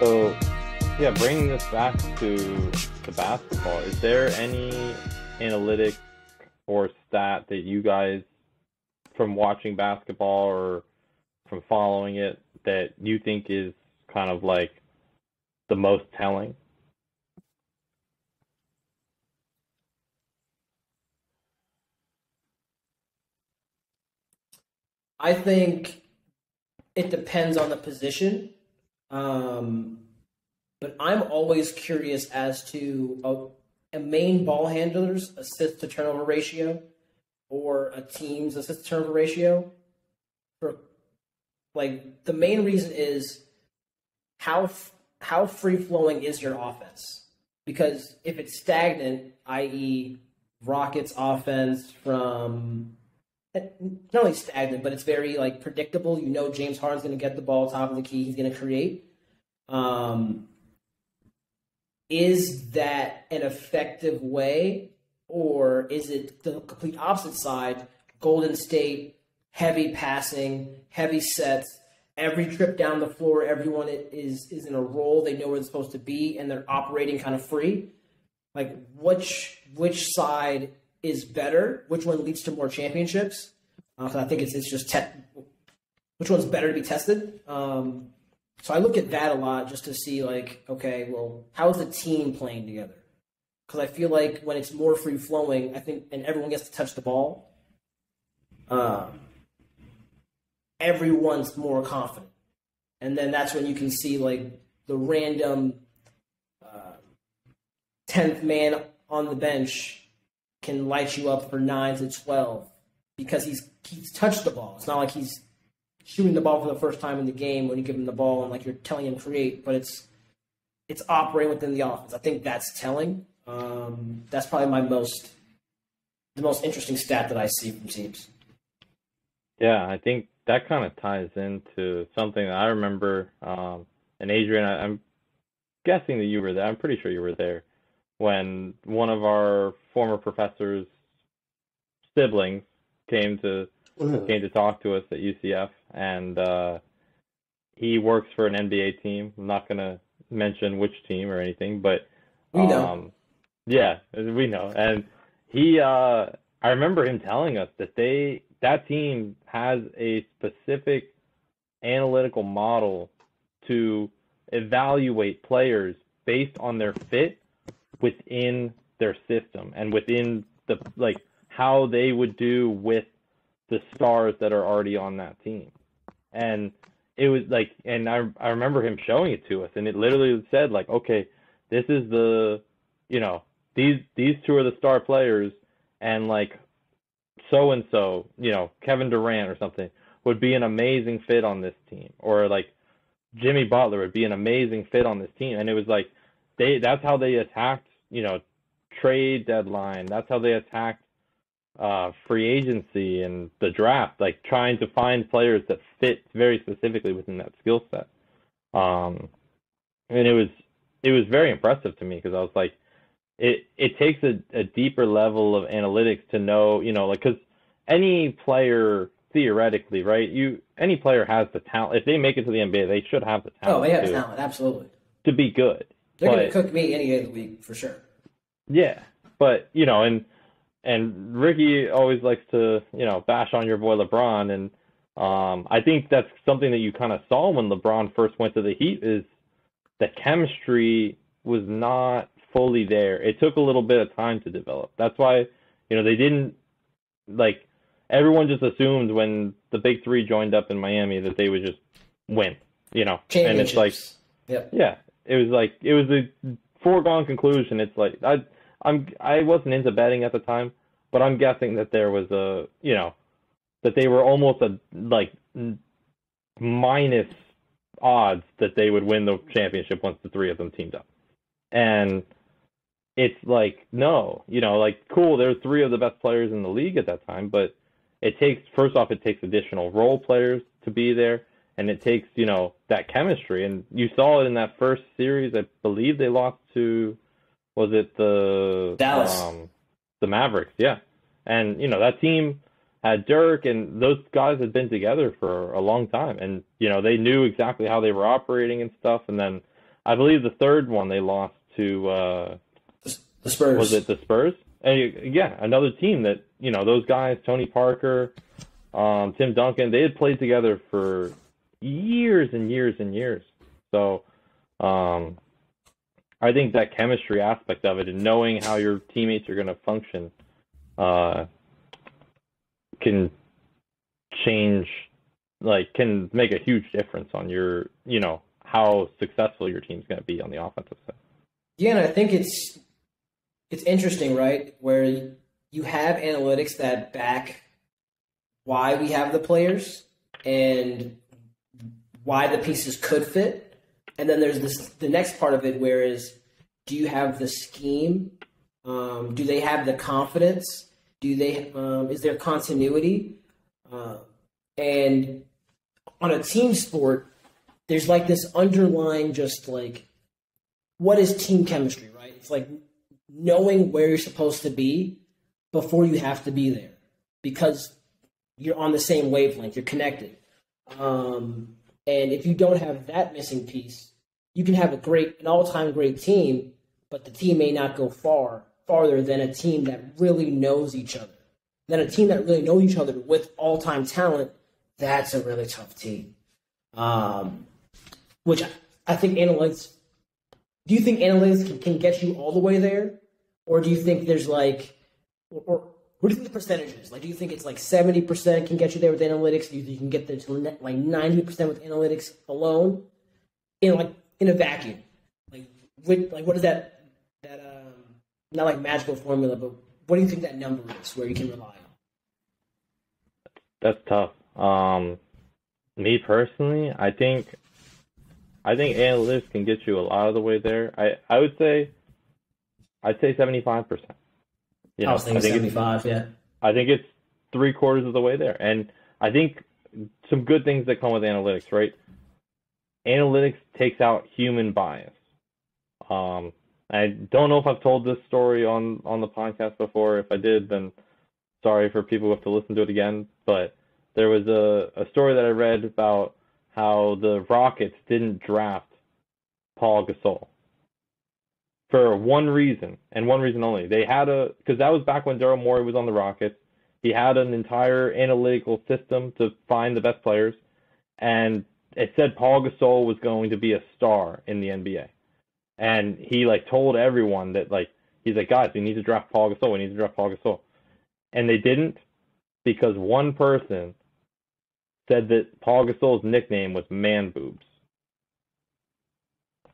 So, yeah, bringing this back to the basketball, is there any analytic or stat that you guys, from watching basketball or from following it, that you think is kind of like the most telling? I think it depends on the position. Um, but I'm always curious as to a, a main ball handler's assist to turnover ratio or a team's assist to turnover ratio. For like the main reason is how how free flowing is your offense? Because if it's stagnant, i.e., Rockets offense from not only stagnant, but it's very like predictable. You know James Harden's going to get the ball top of the key. He's going to create. Um, is that an effective way, or is it the complete opposite side? Golden State, heavy passing, heavy sets. Every trip down the floor, everyone is is in a role. They know where they're supposed to be, and they're operating kind of free. Like which which side is better? Which one leads to more championships? Uh, I think it's it's just te- which one's better to be tested. Um, so I look at that a lot just to see like, okay, well, how is the team playing together? Because I feel like when it's more free flowing, I think, and everyone gets to touch the ball, um, everyone's more confident, and then that's when you can see like the random uh, tenth uh, man on the bench can light you up for nine to twelve because he's he's touched the ball. It's not like he's shooting the ball for the first time in the game when you give him the ball and like you're telling him create, but it's it's operating within the offense. I think that's telling. Um, that's probably my most the most interesting stat that I see from teams. Yeah, I think that kind of ties into something that I remember. Um, and Adrian, I, I'm guessing that you were there. I'm pretty sure you were there when one of our former professors' siblings came to mm-hmm. came to talk to us at UCF, and uh, he works for an NBA team. I'm not gonna mention which team or anything, but we know. Um, yeah, we know. And he, uh, I remember him telling us that they that team has a specific analytical model to evaluate players based on their fit within their system and within the like how they would do with the stars that are already on that team. And it was like, and I I remember him showing it to us, and it literally said like, okay, this is the, you know, these these two are the star players, and like, so and so, you know, Kevin Durant or something would be an amazing fit on this team, or like Jimmy Butler would be an amazing fit on this team, and it was like they that's how they attacked, you know, trade deadline. That's how they attacked uh, free agency and the draft, like trying to find players that fit very specifically within that skill set. Um, and it was it was very impressive to me because I was like, it it takes a, a deeper level of analytics to know, you know, like because any player theoretically, right? You any player has the talent. If they make it to the NBA, they should have the talent. Oh, they have to, talent, absolutely. To be good. They're going to cook me any day of the week for sure. Yeah, but you know, and and Ricky always likes to, you know, bash on your boy LeBron, and um, I think that's something that you kind of saw when LeBron first went to the Heat is the chemistry was not fully there. It took a little bit of time to develop. That's why, you know, they didn't like everyone just assumed when the big three joined up in Miami that they would just win, you know. And it's like, yep. yeah, it was like it was a foregone conclusion. It's like I I'm I wasn't into betting at the time, but I'm guessing that there was a you know that they were almost a like minus odds that they would win the championship once the three of them teamed up. And it's like no, you know, like cool, there's three of the best players in the league at that time, but it takes first off it takes additional role players to be there and it takes, you know, that chemistry and you saw it in that first series. I believe they lost to was it the Dallas, um, the Mavericks? Yeah, and you know that team had Dirk, and those guys had been together for a long time, and you know they knew exactly how they were operating and stuff. And then I believe the third one they lost to uh, the Spurs. Was it the Spurs? And yeah, another team that you know those guys, Tony Parker, um, Tim Duncan, they had played together for years and years and years. So um, I think that chemistry aspect of it and knowing how your teammates are going to function uh, can change, like, can make a huge difference on your, you know, how successful your team's going to be on the offensive side. Yeah, and I think it's it's interesting, right? Where you have analytics that back why we have the players and why the pieces could fit. And then there's this the next part of it where is do you have the scheme? Um, do they have the confidence? Do they um, is there continuity? Uh, and on a team sport, there's like this underlying just like what is team chemistry, right? It's like knowing where you're supposed to be before you have to be there because you're on the same wavelength, you're connected. Um, and if you don't have that missing piece, you can have a great, an all-time great team, but the team may not go far farther than a team that really knows each other. Then a team that really knows each other with all-time talent, that's a really tough team. Um, which I think analytics do you think analytics can, can get you all the way there, or do you think there's like, or, or what do you think the percentage is? Like, do you think it's like seventy percent can get you there with analytics? Do you think you can get there to like ninety percent with analytics alone, in like in a vacuum? Like, with, like what is that? That um, not like magical formula, but what do you think that number is where you can rely on? That's tough. Um, me personally, I think I think analytics can get you a lot of the way there. I, I would say, I'd say 75%. You know, I was thinking I think 75, yeah. I think it's three quarters of the way there. And I think some good things that come with analytics, right? Analytics takes out human bias. Um, I don't know if I've told this story on, on the podcast before. If I did, then sorry for people who have to listen to it again. But there was a, a story that I read about how the Rockets didn't draft Paul Gasol for one reason and one reason only. They had a because that was back when Daryl Morey was on the Rockets. He had an entire analytical system to find the best players, and it said Paul Gasol was going to be a star in the NBA. And he like told everyone that like he's like guys, we need to draft Paul Gasol. We need to draft Paul Gasol, and they didn't because one person said that Paul Gasol's nickname was Man Boobs.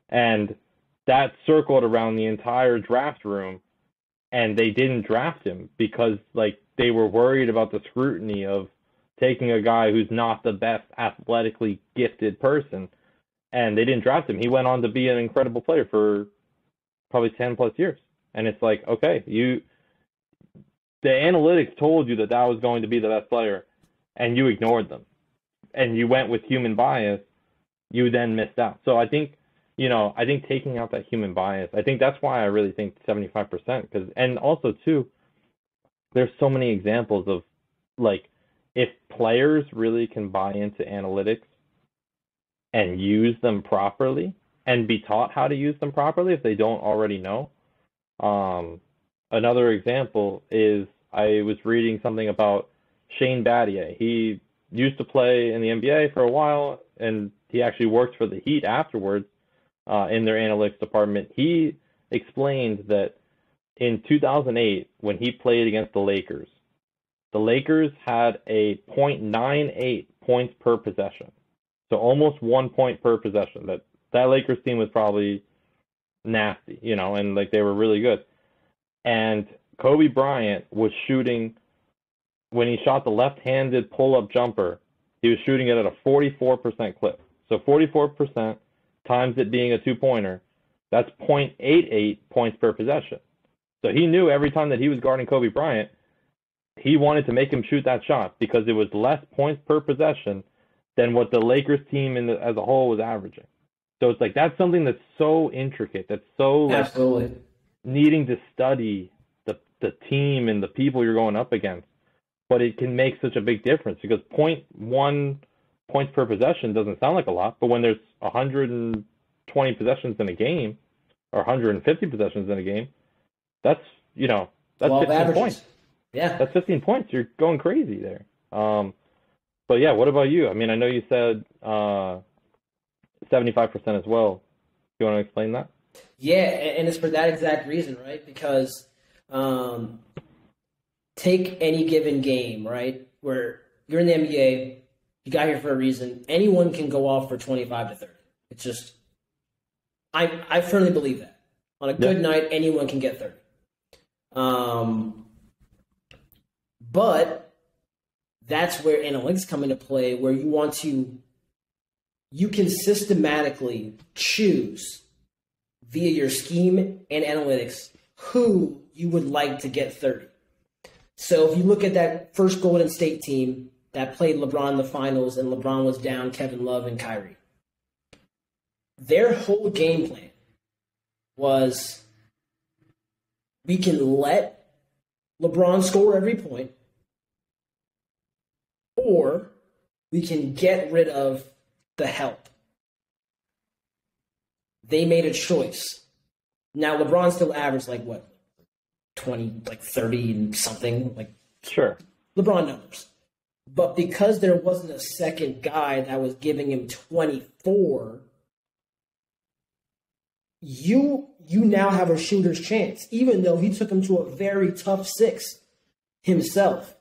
And that circled around the entire draft room and they didn't draft him because like they were worried about the scrutiny of taking a guy who's not the best athletically gifted person and they didn't draft him. He went on to be an incredible player for probably 10 plus years. And it's like, okay, you the analytics told you that that was going to be the best player and you ignored them and you went with human bias, you then missed out. So I think, you know, I think taking out that human bias, I think that's why I really think 75% because, and also too, there's so many examples of like, if players really can buy into analytics and use them properly and be taught how to use them properly if they don't already know. Um, another example is I was reading something about Shane Battier. He used to play in the NBA for a while, and he actually worked for the Heat afterwards uh, in their analytics department. He explained that in 2008, when he played against the Lakers, the Lakers had a 0.98 points per possession, so almost one point per possession. That that Lakers team was probably nasty, you know, and like they were really good. And Kobe Bryant was shooting when he shot the left-handed pull-up jumper, he was shooting it at a 44% clip. So 44% times it being a two-pointer, that's 0.88 points per possession. So he knew every time that he was guarding Kobe Bryant, he wanted to make him shoot that shot because it was less points per possession than what the Lakers team in the, as a whole was averaging. So it's like that's something that's so intricate, that's so like, absolutely needing to study the the team and the people you're going up against but it can make such a big difference because point one points per possession doesn't sound like a lot, but when there's 120 possessions in a game or 150 possessions in a game, that's you know that's 15 averages. points. Yeah. That's 15 points. You're going crazy there. Um, but yeah, what about you? I mean, I know you said uh, 75% as well. Do you want to explain that? Yeah, and it's for that exact reason, right? Because um, take any given game, right? Where you're in the NBA, you got here for a reason. Anyone can go off for 25 to 30. It's just, I I firmly believe that. On a good Yeah. night, anyone can get 30. Um, but that's where analytics come into play, where you want to, you can systematically choose via your scheme and analytics who you would like to get 30. So if you look at that first Golden State team that played LeBron in the finals and LeBron was down Kevin Love and Kyrie, their whole game plan was we can let LeBron score every point or we can get rid of the help they made a choice. Now LeBron still averaged like what, twenty, like thirty and something, like Sure. LeBron numbers. But because there wasn't a second guy that was giving him twenty four, you you now have a shooter's chance, even though he took him to a very tough six himself.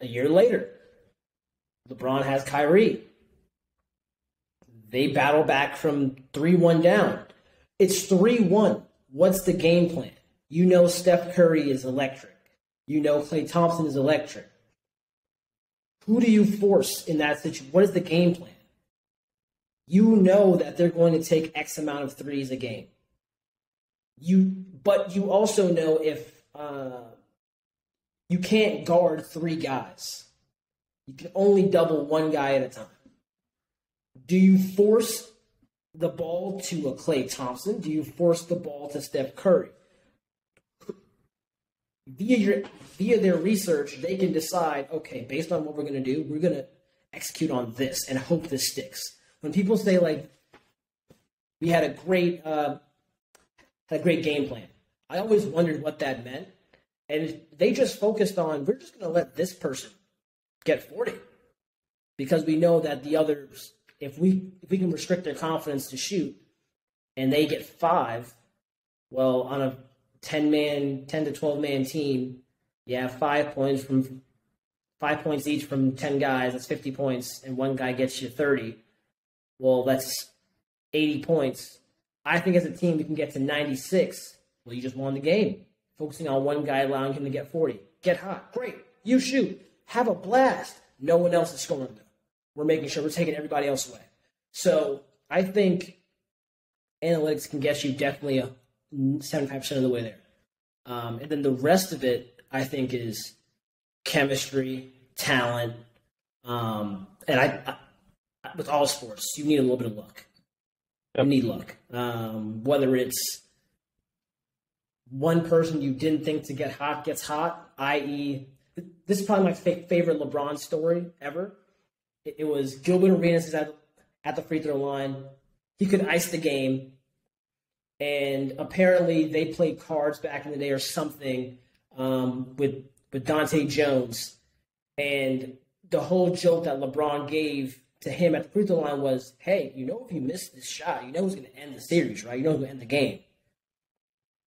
A year later, LeBron has Kyrie they battle back from 3 1 down. It's 3 1. What's the game plan? You know Steph Curry is electric. You know Klay Thompson is electric. Who do you force in that situation? What is the game plan? You know that they're going to take X amount of threes a game. You, but you also know if uh, you can't guard three guys, you can only double one guy at a time. Do you force the ball to a Klay Thompson? Do you force the ball to Steph Curry? Via your via their research, they can decide, okay, based on what we're gonna do, we're gonna execute on this and hope this sticks. When people say like we had a great uh, had a great game plan, I always wondered what that meant. And they just focused on we're just gonna let this person get 40 because we know that the others if we if we can restrict their confidence to shoot and they get five, well, on a ten man, ten to twelve man team, you have five points from five points each from ten guys. That's fifty points, and one guy gets you thirty. Well, that's eighty points. I think as a team we can get to ninety six. Well, you just won the game. Focusing on one guy, allowing him to get forty. Get hot, great. You shoot, have a blast. No one else is scoring though we're making sure we're taking everybody else away. So I think analytics can get you definitely a 75% of the way there. Um, and then the rest of it, I think, is chemistry, talent. Um, and I, I, with all sports, you need a little bit of luck. You need luck. Um, whether it's one person you didn't think to get hot gets hot, i.e., this is probably my fa- favorite LeBron story ever. It, it was Gilbert Arenas is at, at the free throw line. He could ice the game. And apparently they played cards back in the day or something um, with, with Dante Jones. And the whole joke that LeBron gave to him at the free throw line was, hey, you know, if you miss this shot, you know who's going to end the series, right? You know who's going to end the game.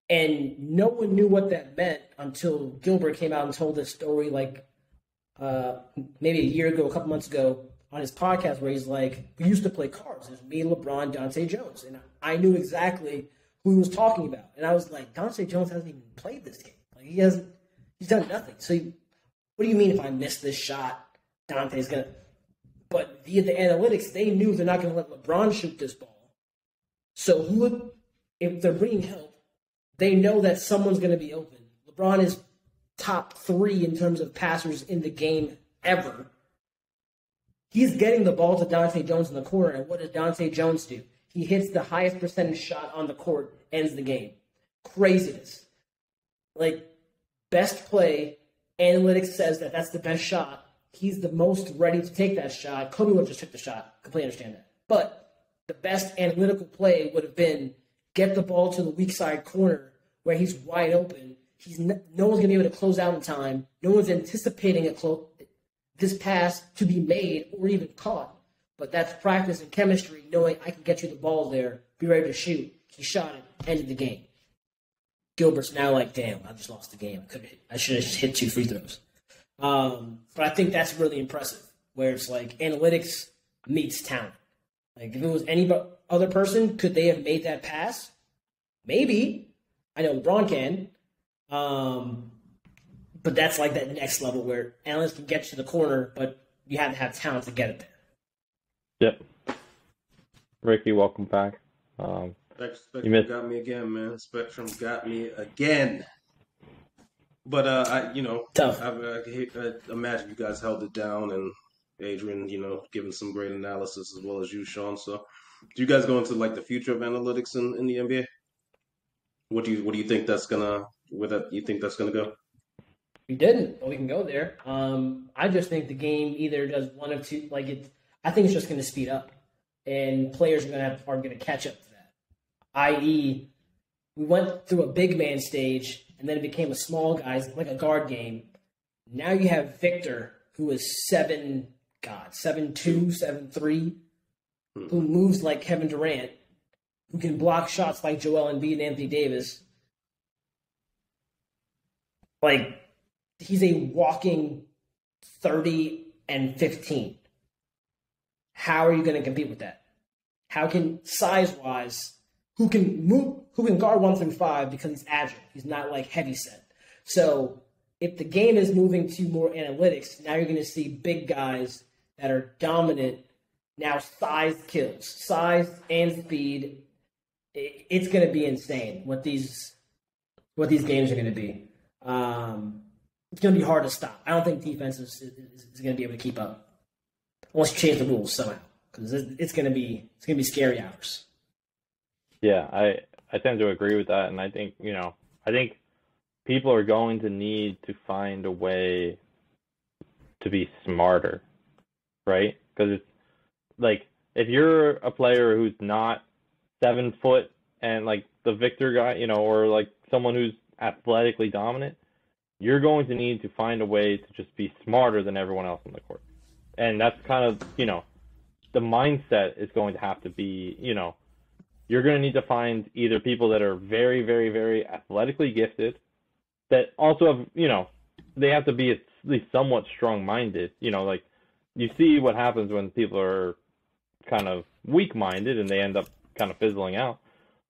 And no one knew what that meant until Gilbert came out and told this story like uh, maybe a year ago, a couple months ago, on his podcast where he's like, "We used to play cards. It was me, LeBron, Dante Jones, and I knew exactly who he was talking about." And I was like, "Dante Jones hasn't even played this game. Like he hasn't. He's done nothing. So, what do you mean if I miss this shot, Dante's gonna?" But via the analytics, they knew they're not going to let LeBron shoot this ball. So who, would, if they're bringing help, they know that someone's going to be open. LeBron is top three in terms of passers in the game ever. He's getting the ball to Dante Jones in the corner, and what does Dante Jones do? He hits the highest percentage shot on the court, ends the game. Craziness. Like, best play, analytics says that that's the best shot. He's the most ready to take that shot. Kobe would have just took the shot. Completely understand that. But the best analytical play would have been get the ball to the weak side corner where he's wide open. He's no, no one's gonna be able to close out in time. No one's anticipating a this pass to be made or even caught. But that's practice and chemistry, knowing I can get you the ball there, be ready to shoot. He shot it, ended the game. Gilbert's now like, damn, I just lost the game. I could I should have just hit two free throws. Um, but I think that's really impressive, where it's like analytics meets talent. Like if it was any other person, could they have made that pass? Maybe. I know LeBron can. Um, but that's like that next level where analysts can get to the corner, but you have to have talent to get it there. Yep. Ricky, welcome back. Um, Spectrum missed- got me again, man. Spectrum got me again. But uh, I, you know, Tough. I, I, I, imagine you guys held it down, and Adrian, you know, giving some great analysis as well as you, Sean. So, do you guys go into like the future of analytics in, in the NBA? What do you What do you think that's gonna? Where that you think that's gonna go? We didn't, but we can go there. Um, I just think the game either does one of two. Like it, I think it's just going to speed up, and players are going to have are going to catch up to that. I.e., we went through a big man stage and then it became a small guys like a guard game. Now you have Victor, who is seven, God, seven two, seven three, hmm. who moves like Kevin Durant, who can block shots like Joel Embiid and Anthony Davis. Like he's a walking thirty and fifteen. How are you going to compete with that? How can size wise, who can move who can guard one through five because he's agile. He's not like heavy set. So if the game is moving to more analytics, now you're going to see big guys that are dominant. Now size kills, size and speed. It's going to be insane what these what these games are going to be. Um, it's going to be hard to stop. I don't think defense is, is, is going to be able to keep up unless you change the rules somehow because it's going to be it's going to be scary hours. Yeah, I I tend to agree with that, and I think you know, I think people are going to need to find a way to be smarter, right? Because it's like if you're a player who's not seven foot and like the Victor guy, you know, or like someone who's athletically dominant, you're going to need to find a way to just be smarter than everyone else on the court. And that's kind of, you know, the mindset is going to have to be, you know, you're going to need to find either people that are very, very, very athletically gifted, that also have, you know, they have to be at least somewhat strong-minded. You know, like you see what happens when people are kind of weak-minded and they end up kind of fizzling out.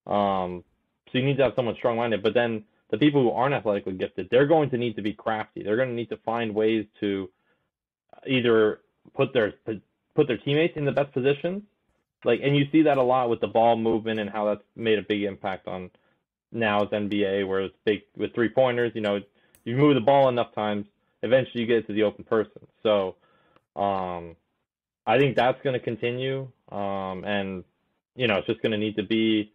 Um, so you need to have someone strong-minded. But then the people who aren't athletically gifted, they're going to need to be crafty. They're going to need to find ways to either put their put their teammates in the best positions like, and you see that a lot with the ball movement and how that's made a big impact on now's NBA, where it's big with three pointers. You know, you move the ball enough times, eventually you get to the open person. So, um, I think that's going to continue, um, and you know, it's just going to need to be.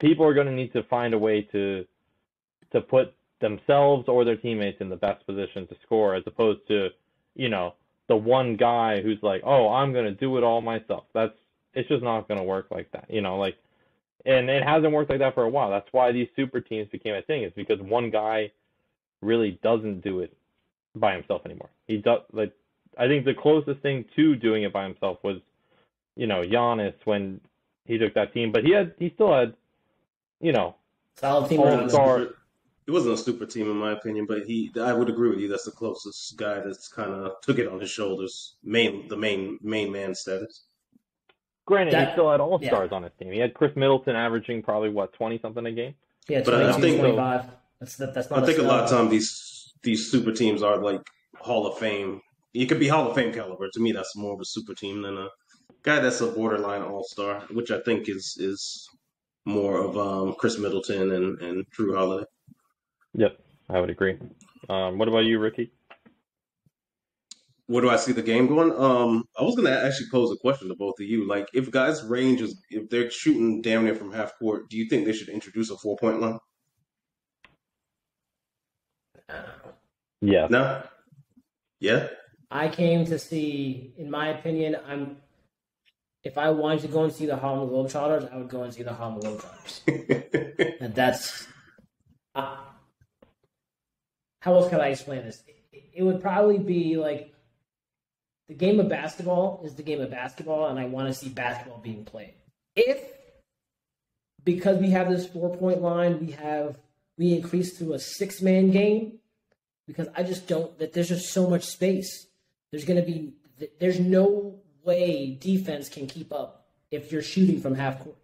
People are going to need to find a way to to put themselves or their teammates in the best position to score, as opposed to, you know, the one guy who's like, oh, I'm gonna do it all myself. That's it's just not gonna work like that, you know. Like, and it hasn't worked like that for a while. That's why these super teams became a thing. Is because one guy really doesn't do it by himself anymore. He does like I think the closest thing to doing it by himself was, you know, Giannis when he took that team, but he had he still had, you know, solid team all it wasn't a super team in my opinion, but he I would agree with you. That's the closest guy that's kind of took it on his shoulders, main the main main man status. Granted, that, he still had all stars yeah. on his team. He had Khris Middleton averaging probably what twenty something a game. Yeah, but I think 25. That's that's not. I think a lot of time these these super teams are like Hall of Fame. You could be Hall of Fame caliber. To me, that's more of a super team than a guy that's a borderline All Star, which I think is is more of um, Khris Middleton and and Jrue Holiday. Yep, I would agree. Um, what about you, Ricky? Where do I see the game going? Um, I was going to actually pose a question to both of you. Like, if guys' range is if they're shooting damn near from half court, do you think they should introduce a four point line? Yeah. No. Yeah. I came to see, in my opinion, I'm if I wanted to go and see the Harlem Globetrotters, I would go and see the Harlem Globetrotters. and that's how else can I explain this? It, it would probably be like the game of basketball is the game of basketball, and I want to see basketball being played. If because we have this four point line, we have we increase to a six man game because I just don't that there's just so much space. There's going to be there's no way defense can keep up if you're shooting from half court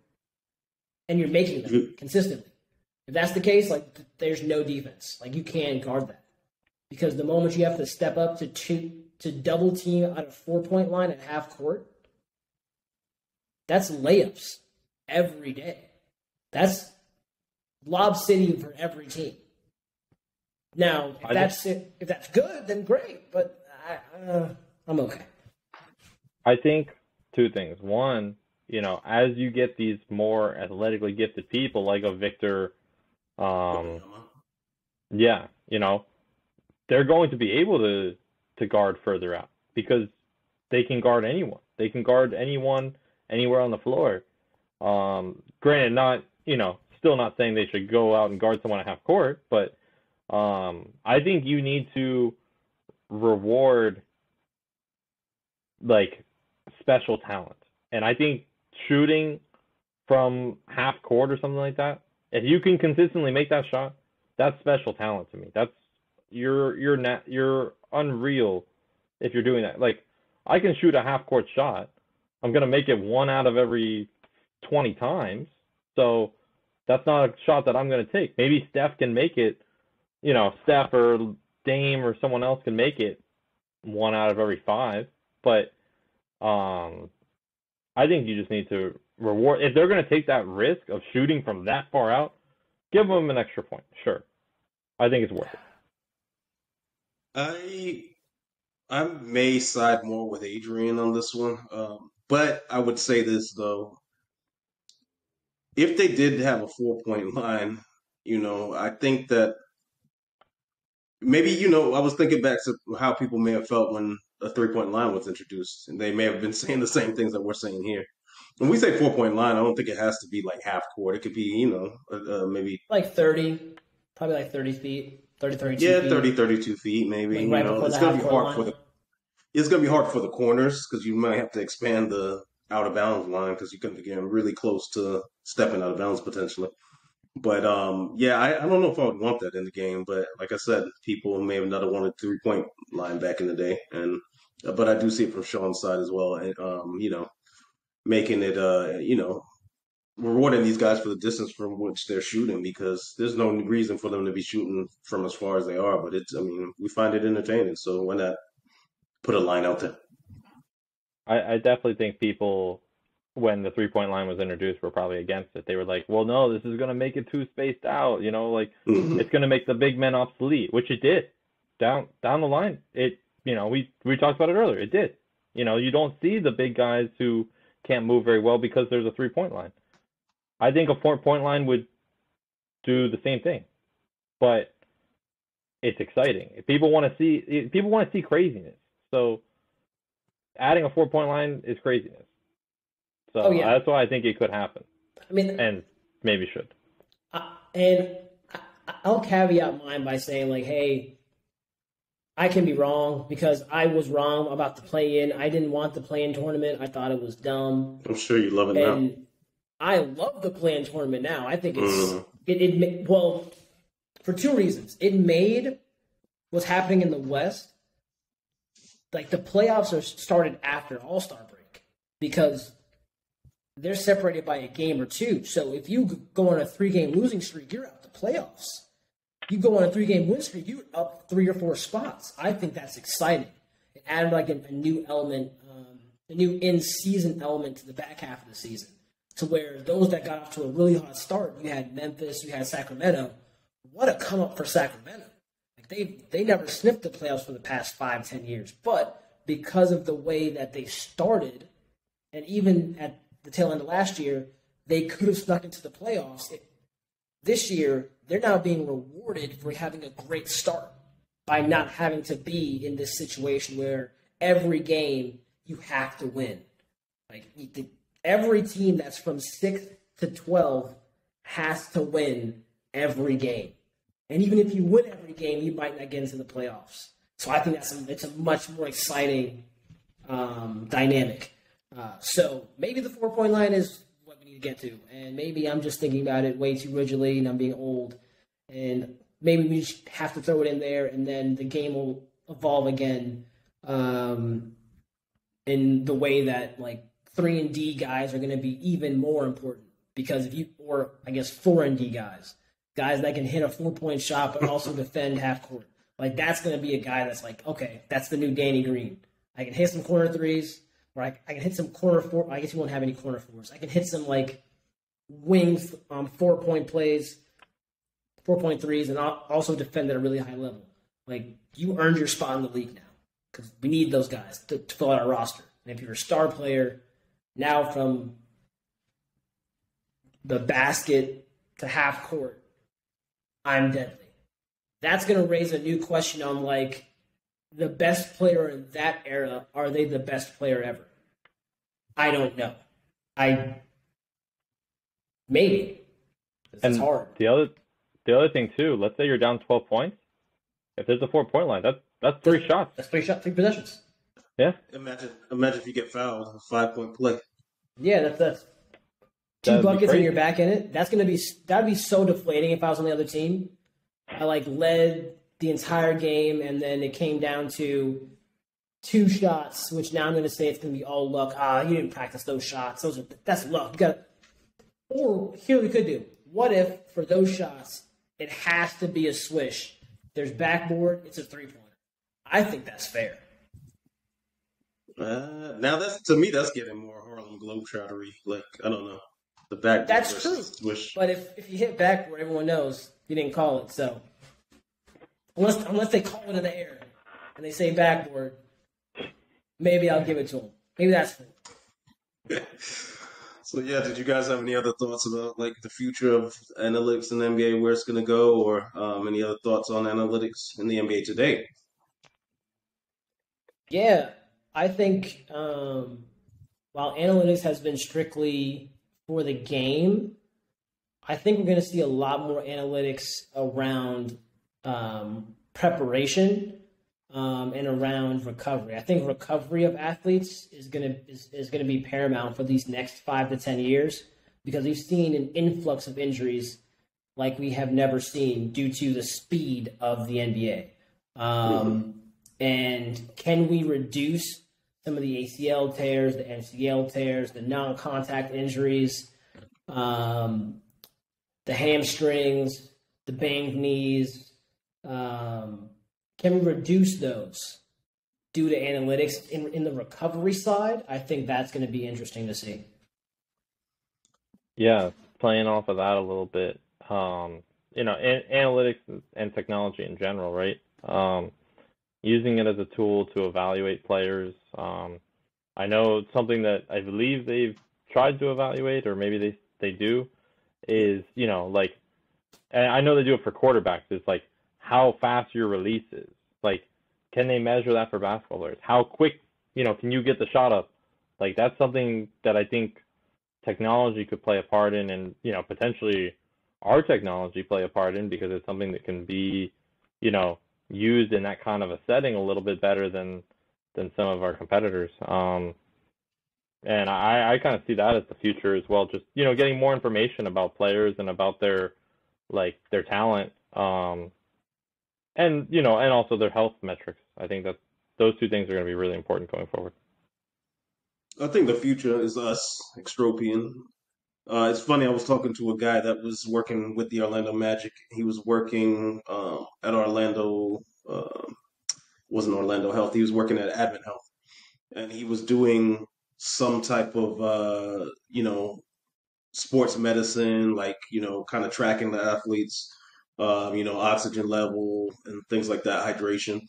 and you're making them consistently. If that's the case, like there's no defense. Like you can't guard that because the moment you have to step up to two to double team on a four point line at half court, that's layups every day. That's lob city for every team. Now, if I that's just, if that's good, then great. But I, uh, I'm okay. I think two things. One, you know, as you get these more athletically gifted people like a Victor, um, yeah, you know, they're going to be able to to guard further out because they can guard anyone. They can guard anyone anywhere on the floor. Um, granted, not you know, still not saying they should go out and guard someone at half court, but um, I think you need to reward like special talent. And I think shooting from half court or something like that, if you can consistently make that shot, that's special talent to me. That's you're you're not you're unreal if you're doing that. Like I can shoot a half court shot. I'm gonna make it one out of every 20 times. So that's not a shot that I'm gonna take. Maybe Steph can make it. You know, Steph or Dame or someone else can make it one out of every five. But um, I think you just need to reward if they're going to take that risk of shooting from that far out. Give them an extra point, sure. I think it's worth it. I I may side more with Adrian on this one, um, but I would say this though: if they did have a four point line, you know, I think that maybe you know I was thinking back to how people may have felt when a three point line was introduced, and they may have been saying the same things that we're saying here. When we say four point line, I don't think it has to be like half court. It could be, you know, uh, uh maybe like 30, probably like 30 feet, 30, 32 Yeah, feet. 30, 32 feet, maybe. Like right you know, it's going to be hard line. for the. It's going to be hard for the corners because you might have to expand the out of bounds line because you're going to be getting really close to stepping out of bounds potentially. But um, yeah, I, I, don't know if I would want that in the game. But like I said, people may have not wanted three point line back in the day, and but I do see it from Sean's side as well. And um, you know, making it uh, you know, rewarding these guys for the distance from which they're shooting because there's no reason for them to be shooting from as far as they are. But it's I mean, we find it entertaining, so why not put a line out there? I, I definitely think people when the three point line was introduced were probably against it. They were like, well, no, this is going to make it too spaced out. You know, like mm-hmm. it's going to make the big men obsolete, which it did. Down down the line, it you know, we we talked about it earlier. It did. You know, you don't see the big guys who can't move very well because there's a three point line. I think a four point line would do the same thing, but it's exciting. If people want to see people want to see craziness. So adding a four point line is craziness. So oh, yeah. that's why I think it could happen. I mean, and maybe should. Uh, and I'll caveat mine by saying like, hey, I can be wrong because I was wrong about the play in. I didn't want the play in tournament. I thought it was dumb. I'm sure you love it and now. I love the play in tournament now. I think it's mm. it, it well for two reasons. It made what's happening in the West like the playoffs are started after All Star break because they're separated by a game or two. So if you go on a three game losing streak, you're out the playoffs you go on a three game win streak, you up three or four spots. I think that's exciting. It added like a, a new element, um, a new in season element to the back half of the season, to where those that got off to a really hot start, you had Memphis, you had Sacramento. What a come up for Sacramento! Like they they never sniffed the playoffs for the past five ten years, but because of the way that they started, and even at the tail end of last year, they could have snuck into the playoffs. It, this year, they're now being rewarded for having a great start by not having to be in this situation where every game you have to win. Like every team that's from six to twelve has to win every game, and even if you win every game, you might not get into the playoffs. So I think that's a, it's a much more exciting um, dynamic. Uh, so maybe the four point line is get to, and maybe I'm just thinking about it way too rigidly, and I'm being old, and maybe we just have to throw it in there, and then the game will evolve again um, in the way that like three and D guys are going to be even more important. Because if you or I guess four and D guys, guys that can hit a four point shot but also defend half court, like that's going to be a guy that's like okay, that's the new Danny Green. I can hit some corner threes, I, I can hit some corner four. I guess you won't have any corner fours. I can hit some like wings, um, four point plays, four point threes, and also defend at a really high level. Like you earned your spot in the league now because we need those guys to, to fill out our roster. And if you're a star player, now from the basket to half court, I'm deadly. That's going to raise a new question on like the best player in that era. Are they the best player ever? I don't know. I maybe it's and hard. The other the other thing too. Let's say you're down 12 points. If there's a four point line, that's that's three that's, shots. That's three shots, three possessions. Yeah. Imagine, imagine if you get fouled, a five point play. Yeah, that's that's two That'd buckets and you're back in it. That's gonna be that'd be so deflating if I was on the other team. I like led the entire game, and then it came down to two shots, which now I'm gonna say it's gonna be all luck. Ah, you didn't practice those shots. Those are that's luck. You got. Or here we could do. What if for those shots it has to be a swish? There's backboard. It's a three pointer. I think that's fair. Uh, now that's to me that's getting more Harlem Globetrottery. Like I don't know the backboard. That's true. Swish. But if, if you hit backboard, everyone knows you didn't call it. So unless unless they call it in the air and they say backboard, maybe I'll give it to him. Maybe that's cool. so yeah, did you guys have any other thoughts about like the future of analytics in the NBA, where it's going to go, or um, any other thoughts on analytics in the NBA today? Yeah, I think um, while analytics has been strictly for the game, I think we're going to see a lot more analytics around um, preparation um, and around recovery. I think recovery of athletes is going to is, is to be paramount for these next five to ten years because we've seen an influx of injuries like we have never seen due to the speed of the NBA. Um. And can we reduce some of the ACL tears, the MCL tears, the non-contact injuries, um, the hamstrings, the banged knees? Um, can we reduce those due to analytics in, in the recovery side? I think that's going to be interesting to see. Yeah, playing off of that a little bit. Um, you know, an- analytics and technology in general, right? Um, using it as a tool to evaluate players. Um, I know something that I believe they've tried to evaluate, or maybe they they do, is you know like, and I know they do it for quarterbacks. It's like how fast your release is. Like, can they measure that for basketball players? How quick, you know, can you get the shot up? Like that's something that I think technology could play a part in, and you know potentially our technology play a part in because it's something that can be, you know, used in that kind of a setting a little bit better than than some of our competitors. Um, and I, I kind of see that as the future as well. Just you know, getting more information about players and about their like their talent, um, and you know, and also their health metrics. I think that those two things are going to be really important going forward. I think the future is us, Extropian. Uh, it's funny. I was talking to a guy that was working with the Orlando Magic. He was working um, at Orlando. Uh, wasn't Orlando Health. He was working at Advent Health, and he was doing some type of uh, you know sports medicine, like you know, kind of tracking the athletes, um, you know, oxygen level and things like that, hydration.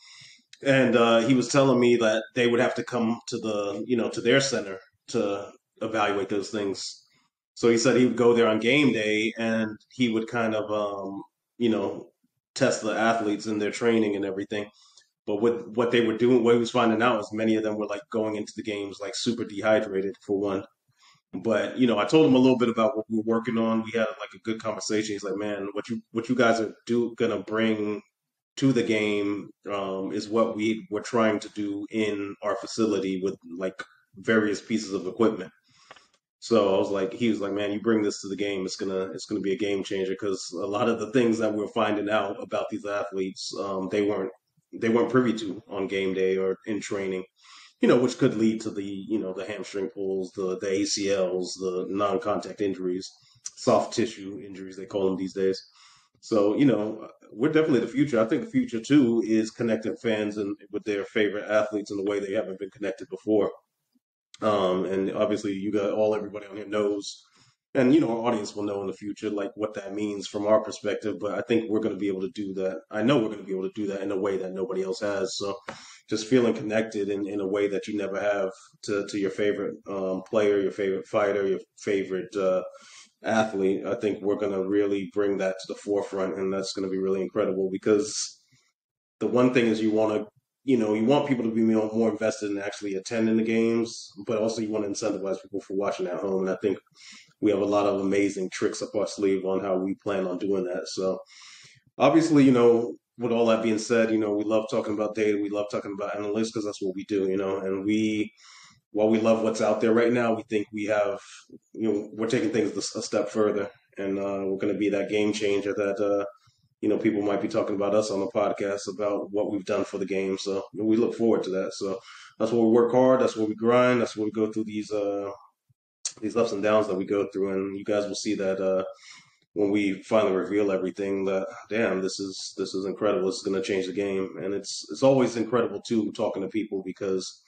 And uh, he was telling me that they would have to come to the you know to their center to evaluate those things so he said he would go there on game day and he would kind of, um, you know, test the athletes and their training and everything. But what what they were doing, what he was finding out was many of them were like going into the games like super dehydrated for one. But you know, I told him a little bit about what we were working on. We had like a good conversation. He's like, "Man, what you what you guys are do gonna bring to the game um, is what we were trying to do in our facility with like various pieces of equipment." So I was like, he was like, "Man, you bring this to the game, it's gonna it's gonna be a game changer." Because a lot of the things that we're finding out about these athletes, um, they weren't they weren't privy to on game day or in training you know, which could lead to the, you know, the hamstring pulls, the, the ACLs, the non contact injuries, soft tissue injuries, they call them these days. So, you know, we're definitely the future. I think the future too is connecting fans and with their favorite athletes in a way they haven't been connected before. Um, and obviously, you got all everybody on here knows, and you know, our audience will know in the future like what that means from our perspective. But I think we're going to be able to do that. I know we're going to be able to do that in a way that nobody else has. So, just feeling connected in, in a way that you never have to, to your favorite um, player, your favorite fighter, your favorite uh, athlete. I think we're going to really bring that to the forefront, and that's going to be really incredible because the one thing is you want to, you know, you want people to be more, invested in actually attending the games, but also you want to incentivize people for watching at home. And I think we have a lot of amazing tricks up our sleeve on how we plan on doing that. So obviously, you know, with all that being said, you know, we love talking about data. We love talking about analytics because that's what we do, you know. And we, while we love what's out there right now, we think we have, you know, we're taking things a step further, and uh, we're going to be that game changer that, uh, you know, people might be talking about us on the podcast about what we've done for the game. So we look forward to that. So that's where we work hard. That's where we grind. That's where we go through these uh, these ups and downs that we go through, and you guys will see that uh, when we finally reveal everything that damn this is this is incredible. This is going to change the game. And it's it's always incredible too talking to people because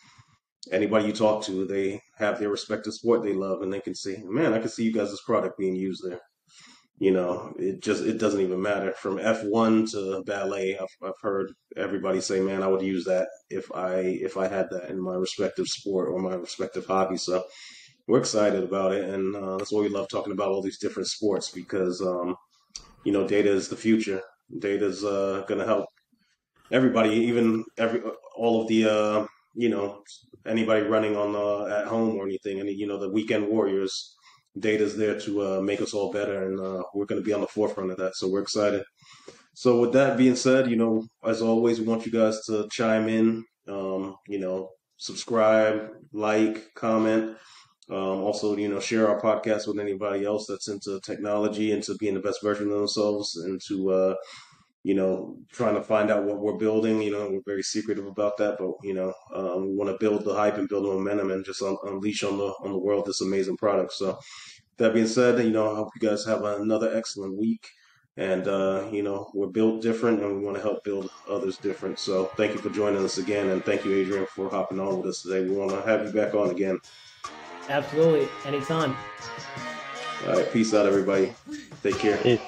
anybody you talk to they have their respective sport they love and they can see man i can see you guys' product being used there. You know it just it doesn't even matter. From f1 to ballet I've, I've heard everybody say man i would use that if i if i had that in my respective sport or my respective hobby. So we're excited about it, and uh, that's why we love talking about all these different sports because um, you know data is the future. Data is uh, going to help everybody, even every all of the uh, you know anybody running on uh, at home or anything. Any you know the weekend warriors. Data is there to uh, make us all better, and uh, we're going to be on the forefront of that. So we're excited. So with that being said, you know, as always, we want you guys to chime in. Um, you know, subscribe, like, comment. Um, also, you know, share our podcast with anybody else that's into technology, into being the best version of themselves, and to, uh, you know, trying to find out what we're building. You know, we're very secretive about that, but you know, um, we want to build the hype and build the momentum and just un- unleash on the on the world this amazing product. So, that being said, you know, I hope you guys have another excellent week. And uh, you know, we're built different, and we want to help build others different. So, thank you for joining us again, and thank you, Adrian, for hopping on with us today. We want to have you back on again. Absolutely. Anytime. All right. Peace out, everybody. Take care. Peace.